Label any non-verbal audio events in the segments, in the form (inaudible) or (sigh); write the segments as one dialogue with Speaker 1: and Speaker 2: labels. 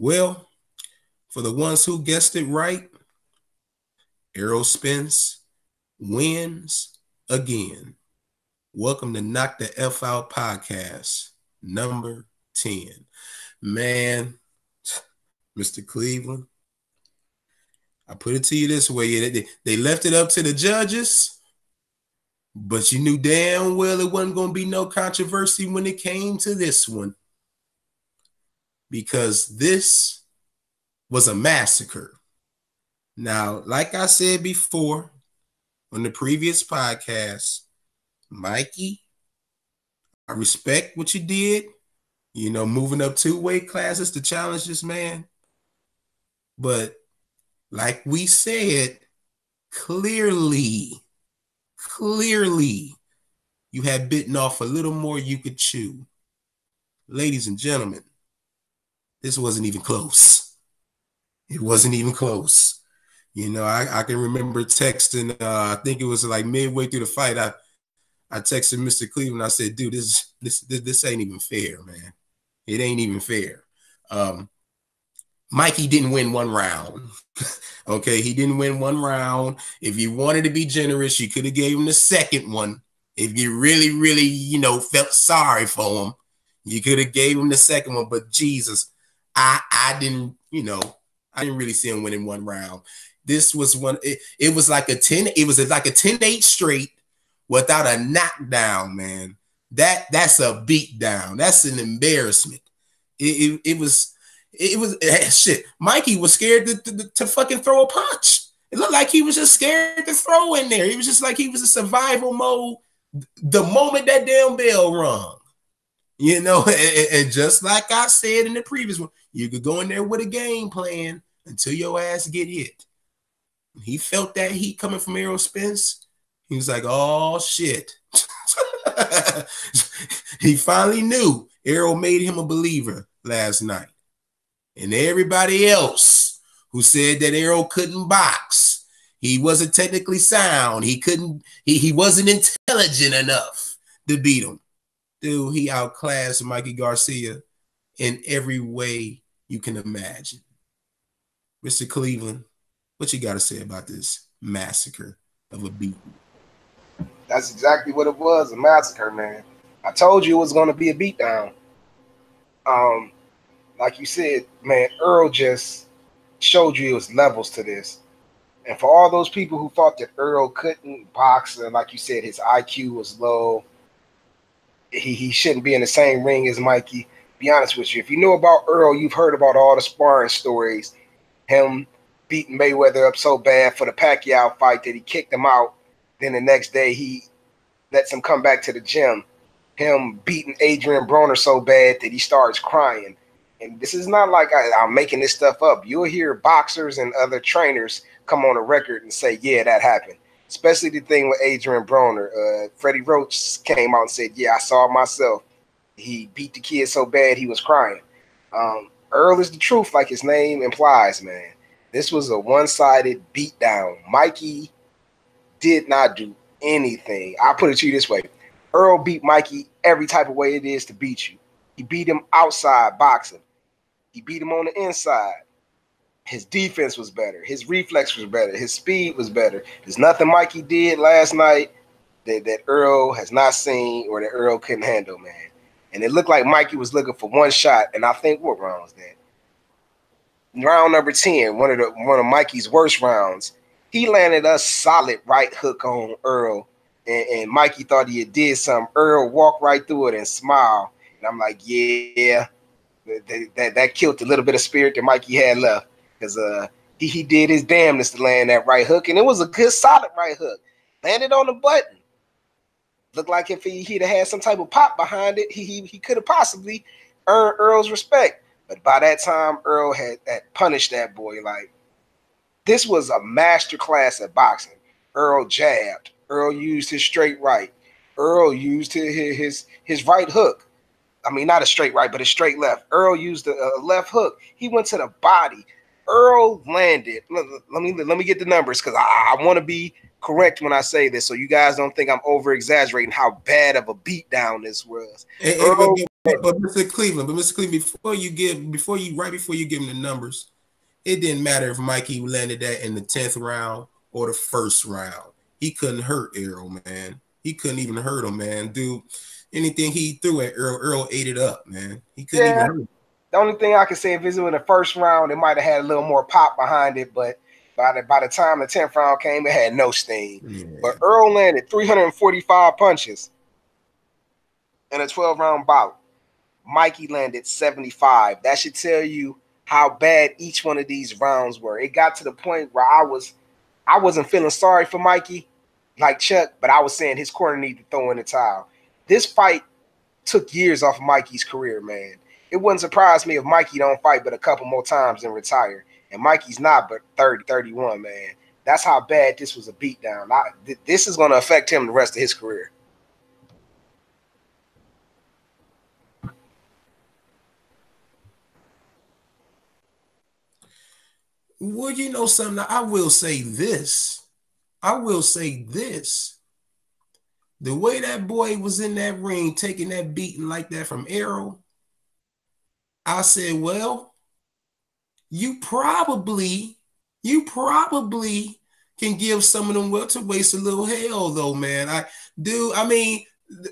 Speaker 1: Well, for the ones who guessed it right, Errol Spence wins again. Welcome to Knock the F Out podcast, number 10. Man, Mr. Cleveland, I put it to you this way. They, left it up to the judges, but you knew damn well it wasn't going to be no controversy when it came to this one. Because this was a massacre. Now, like I said before on the previous podcast, Mikey, I respect what you did. You know, moving up two weight classes to challenge this man. But like we said, clearly, clearly, you had bitten off a little more you could chew. Ladies and gentlemen, this wasn't even close. It wasn't even close. You know, I, I can remember texting, uh, I think it was like midway through the fight. I I texted Mr. Cleveland. I said, dude, this this this, this ain't even fair, man. It ain't even fair. Um, Mikey didn't win one round. (laughs) okay, he didn't win one round. If you wanted to be generous, you could have gave him the second one. If you really, really, you know, felt sorry for him, you could have gave him the second one. But Jesus, I I didn't, you know, I didn't really see him winning one round. This was one, it, it was like a 10, it was like a 10-8 straight without a knockdown, man. That that's a beatdown. That's an embarrassment. It, it, it was it was (laughs) shit. Mikey was scared to, to, to, fucking throw a punch. It looked like he was just scared to throw in there. He was just like he was a survival mode the moment that damn bell rung. You know, (laughs) and, and just like I said in the previous one, you could go in there with a game plan until your ass get hit. He felt that heat coming from Errol Spence. He was like, oh shit. (laughs) he finally knew Errol made him a believer last night and everybody else who said that Errol couldn't box, he wasn't technically sound, he couldn't, he, he wasn't intelligent enough to beat him. Dude, he outclassed Mikey Garcia in every way you can imagine. Mr. Cleveland, what you got to say about this massacre of a beating?
Speaker 2: That's exactly what it was, a massacre, man. I told you it was going to be a beatdown. Um, like you said, man, Earl just showed you it was levels to this. And for all those people who thought that Earl couldn't box, and like you said, his IQ was low, he, he shouldn't be in the same ring as Mikey. Be honest with you, if you know about Earl, you've heard about all the sparring stories. Him beating Mayweather up so bad for the Pacquiao fight that he kicked him out. Then the next day he lets him come back to the gym. Him beating Adrien Broner so bad that he starts crying and this is not like I, am making this stuff up. You'll hear boxers and other trainers come on a record and say, "Yeah, that happened." Especially the thing with Adrien Broner. Uh, Freddie Roach came out and said, "Yeah, I saw myself. He beat the kid so bad he was crying." Um, Earl is the truth, like his name implies. Man, this was a one-sided beatdown. Mikey did not do anything. I'll put it to you this way: Earl beat Mikey every type of way it is to beat you. He beat him outside boxing. He beat him on the inside. His defense was better. His reflex was better. His speed was better. There's nothing Mikey did last night that, that Earl has not seen or that Earl couldn't handle, man. And it looked like Mikey was looking for one shot. And I think what round was that? Round number 10, one of the one of Mikey's worst rounds. He landed a solid right hook on Earl. And, and Mikey thought he did something. Earl walked right through it and smiled. And I'm like, yeah, that, that, that killed a little bit of spirit that Mikey had left because uh he, he did his damnness to land that right hook, and it was a good solid right hook. Landed on the button. Looked like if he, he'd have had some type of pop behind it, he he, he could have possibly earned Earl's respect. But by that time, Earl had, had punished that boy. Like this was a master class at boxing. Earl jabbed. Earl used his straight right. Earl used his his, his right hook. I mean, not a straight right, but a straight left. Earl used a, a left hook. He went to the body. Earl landed. Let, me let me get the numbers because I, I want to be correct when I say this, so you guys don't think I'm over exaggerating how bad of a beatdown this was.
Speaker 1: Earl, but, but Mr. Cleveland, but Mr. Cleveland, before you give, before you, right before you give him the numbers, it didn't matter if Mikey landed that in the tenth round or the first round. He couldn't hurt Earl, man. He couldn't even hurt him, man. Dude, anything he threw at Earl, Earl ate it up, man. He couldn't yeah. even hurt him.
Speaker 2: The only thing I can say, if it was in the first round, it might have had a little more pop behind it, but by the by the time the 10th round came, it had no steam. Yeah. But Earl landed 345 punches in a 12 round bout. Mikey landed 75. That should tell you how bad each one of these rounds were. It got to the point where I was I wasn't feeling sorry for Mikey like Chuck, but I was saying his corner needed to throw in the towel. This fight took years off Mikey's career, man. It wouldn't surprise me if Mikey don't fight but a couple more times and retire. And Mikey's not but 30, 31, man. That's how bad this was a beatdown. I, th- this is going to affect him the rest of his career.
Speaker 1: Well, you know something. I will say this. I will say this. The way that boy was in that ring taking that beating like that from Errol, I said, well, you probably, you probably can give some of them welterweights a little hell though, man. I do. I mean,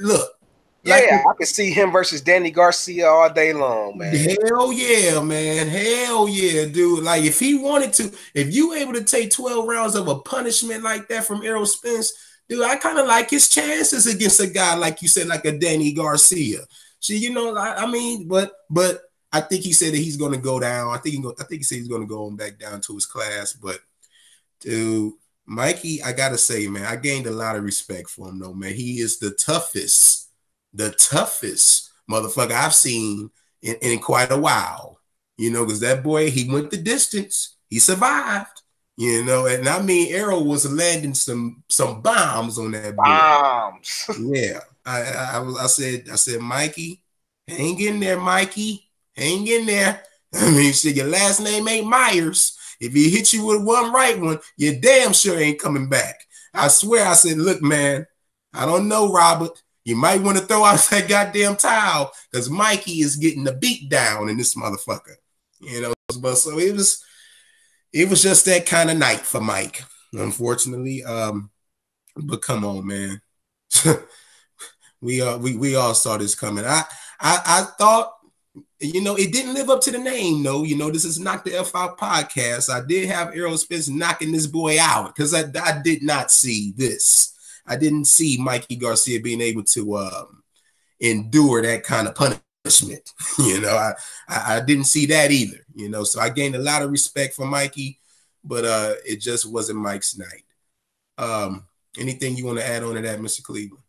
Speaker 1: look,
Speaker 2: yeah, like, I can see him versus Danny Garcia all day long, man.
Speaker 1: Hell yeah, man. Hell yeah, dude. Like if he wanted to, if you able to take 12 rounds of a punishment like that from Errol Spence, dude, I kind of like his chances against a guy like you said, like a Danny Garcia. See, you know, I, I mean, but but I think he said that he's gonna go down. I think he go, I think he said he's gonna go on back down to his class, but dude. Mikey, I gotta say, man, I gained a lot of respect for him, though, man. He is the toughest the toughest motherfucker I've seen in, in quite a while. You know, because that boy, he went the distance. He survived. You know, and I mean, Errol was landing some some bombs on that boy.
Speaker 2: Bombs. (laughs)
Speaker 1: yeah, I, I, I was. I said, I said, Mikey, hang in there, Mikey, hang in there. (laughs) I mean, shit, your last name ain't Myers. If he hit you with one right one, you damn sure ain't coming back. I swear, I said, look, man, I don't know, Robert. You might want to throw (laughs) out that goddamn towel because Mikey is getting the beat down in this motherfucker. You know, but so it was it was just that kind of night for Mike, unfortunately. Um, but come on, man. (laughs) we uh we we all saw this coming. I I I thought you know, it didn't live up to the name, though. You know, this is not the F5 podcast. I did have Errol Spence knocking this boy out because I, I did not see this. I didn't see Mikey Garcia being able to um, endure that kind of punishment. (laughs) you know, I, I, I didn't see that either. You know, so I gained a lot of respect for Mikey, but uh, it just wasn't Mike's night. Um, anything you want to add on to that, Mr. Cleveland?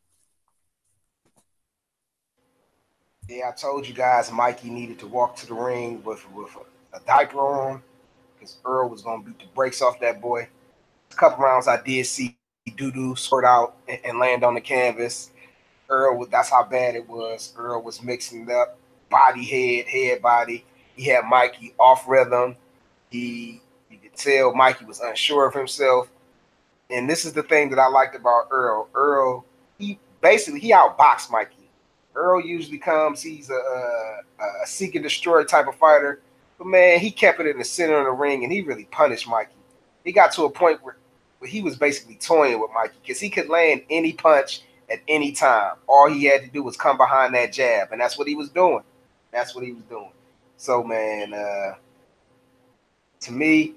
Speaker 2: Yeah, I told you guys Mikey needed to walk to the ring with with a, a diaper on because Earl was gonna beat the brakes off that boy. A couple rounds I did see doo doo sort out and, and, land on the canvas. Earl, that's how bad it was. Earl was mixing it up, body, head, head, body. He had Mikey off rhythm. He, you could tell Mikey was unsure of himself. And this is the thing that I liked about Earl. Earl, he basically he outboxed Mikey. Earl usually comes, he's a, a, a seek and destroy type of fighter. But man, he kept it in the center of the ring and he really punished Mikey. He got to a point where but he was basically toying with Mikey because he could land any punch at any time. All he had to do was come behind that jab, and that's what he was doing. That's what he was doing. So, man, uh, to me,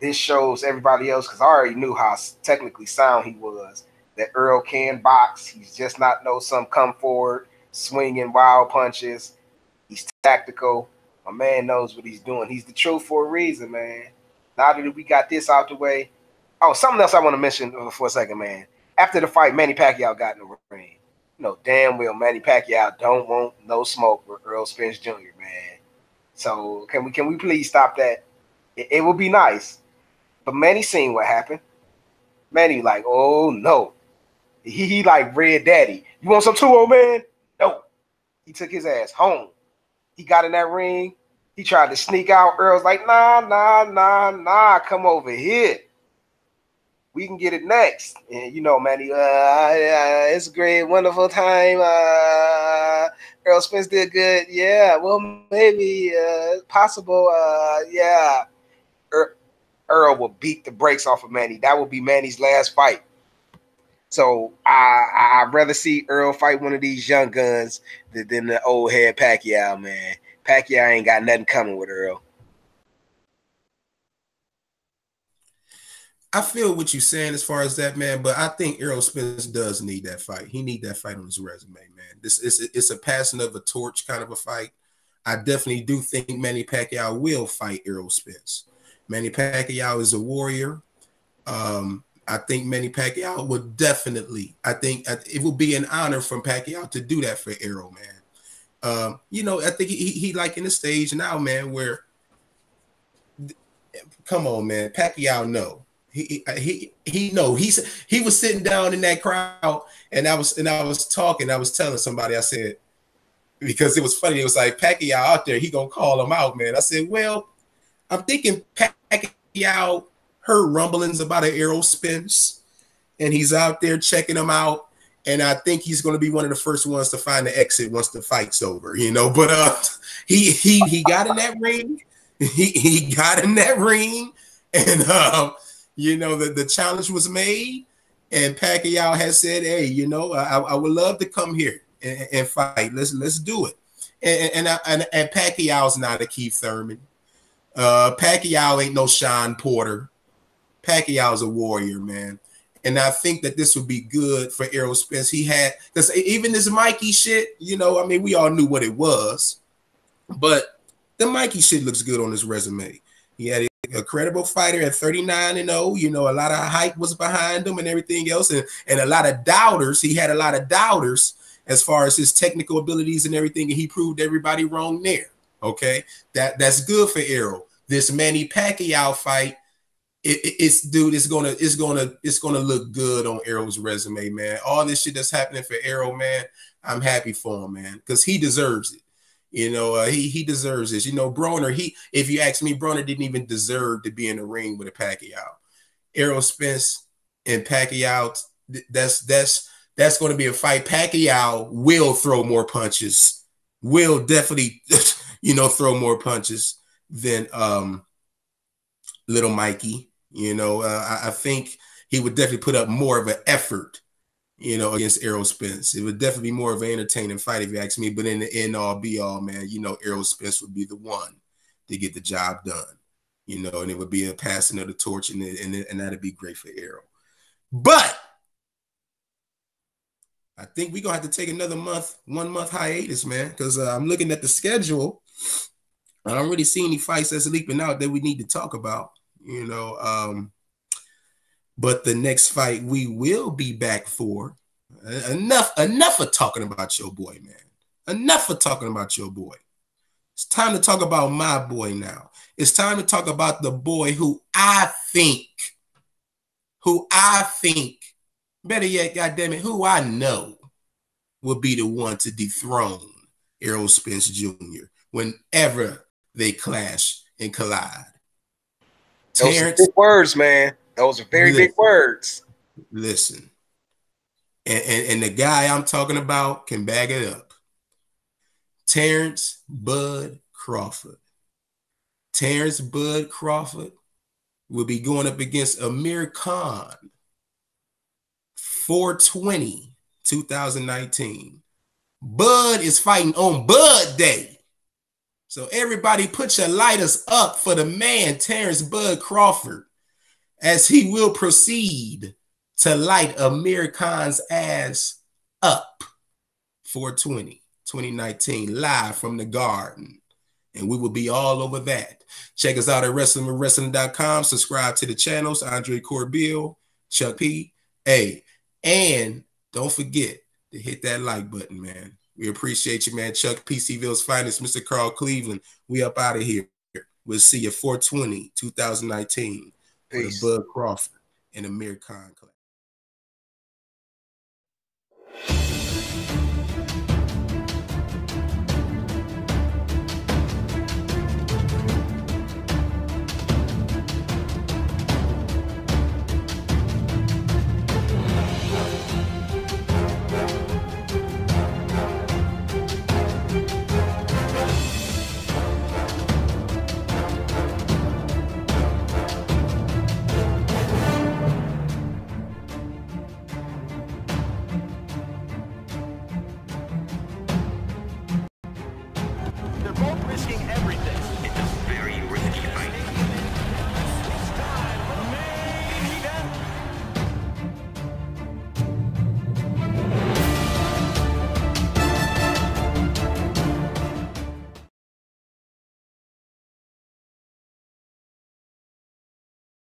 Speaker 2: this shows everybody else because I already knew how technically sound he was. That Earl can box. He's just not no some come forward swinging wild punches. He's tactical. My man knows what he's doing. He's the truth for a reason, man. Now that we got this out the way, Oh, something else I want to mention for a second, man. After the fight, Manny Pacquiao got in the ring. You know, damn well Manny Pacquiao don't want no smoke with Earl Spence Jr., man. So can we can we please stop that? It, it would be nice. But Manny seen what happened. Manny like, oh no. He, he like Red Daddy. You want some too, old man? He took his ass home. He got in that ring. He tried to sneak out. Earl's like, nah, nah, nah, nah. Come over here we can get it next. And you know, Manny, uh, it's a great, wonderful time. Uh, Errol Spence did good. Yeah, well, maybe uh, possible. Uh, yeah, Earl will beat the brakes off of Manny. That will be Manny's last fight. So I I'd rather see Earl fight one of these young guns than, than the old head Pacquiao, man. Pacquiao ain't got nothing coming with Earl.
Speaker 1: I feel what you're saying as far as that, man, but I think Errol Spence does need that fight. He need that fight on his resume, man. This is it's a passing of a torch kind of a fight. I definitely do think Manny Pacquiao will fight Errol Spence. Manny Pacquiao is a warrior. Um, I think Manny Pacquiao would definitely. I think it would be an honor from Pacquiao to do that for Errol, man. Um, you know, I think he, he like in the stage now, man, where come on, man, Pacquiao no he he he no he's he was sitting down in that crowd and I was and I was talking I was telling somebody I said because it was funny it was like Pacquiao out there he gonna call him out man I said well I'm thinking Pacquiao heard rumblings about an Errol Spence and he's out there checking them out and I think he's going to be one of the first ones to find the exit once the fight's over you know but uh he he he got in that ring he he got in that ring and uh, you know, the, the challenge was made, and Pacquiao has said, "Hey, you know, I, I would love to come here and, and fight. Let's let's do it." And and, and, and Pacquiao's not a Keith Thurman. Uh, Pacquiao ain't no Shawn Porter. Pacquiao's a warrior, man. And I think that this would be good for Errol Spence. He had because even this Mikey shit, you know, I mean, we all knew what it was, but the Mikey shit looks good on his resume. He had a credible fighter at 39 and 0. You know, a lot of hype was behind him and everything else, and, and a lot of doubters. He had a lot of doubters as far as his technical abilities and everything, and he proved everybody wrong there. Okay, that that's good for Errol. This Manny Pacquiao fight, it, it, it's dude, it's gonna it's gonna it's gonna look good on Errol's resume, man. All this shit that's happening for Errol, man, I'm happy for him, man, because he deserves it. You know, uh, he he deserves this. You know, Broner, he if you ask me, Broner didn't even deserve to be in the ring with a Pacquiao. Errol Spence and Pacquiao, that's that's that's going to be a fight. Pacquiao will throw more punches, will definitely, (laughs) you know, throw more punches than um little Mikey. You know, uh, I, I think he would definitely put up more of an effort you know, against Errol Spence. It would definitely be more of an entertaining fight if you ask me. But in the end all be all, man, you know, Errol Spence would be the one to get the job done. You know, and it would be a passing of the torch, and and, and that'd be great for Errol. But I think we're gonna have to take another month, one month hiatus, man, because uh, I'm looking at the schedule. I don't really see any fights that's leaping out that we need to talk about. You know, um, but the next fight we will be back for. Enough, enough of talking about your boy, man. Enough of talking about your boy. It's time to talk about my boy now. It's time to talk about the boy who I think, who I think, better yet, goddamn it, who I know will be the one to dethrone Errol Spence Jr. whenever they clash and collide.
Speaker 2: Terence, Those words, man. Those are very listen, big words.
Speaker 1: Listen. And, and, and the guy I'm talking about can bag it up. Terence Bud Crawford. Terence Bud Crawford will be going up against Amir Khan. 420 2019. Bud is fighting on Bud Day. So everybody put your lighters up for the man, Terence Bud Crawford as he will proceed to light Amir Khan's ass up 420 2019 live from the garden. And we will be all over that. Check us out at wrestlingwrestling.com. Subscribe to the channels, Andre Corbill, Chuck P. A. And don't forget to hit that like button, man. We appreciate you, man. Chuck P C-Ville's finest, Mr. Carl Cleveland. We up out of here. We'll see you 420 2019. Peace. Bud Crawford and Amir Khan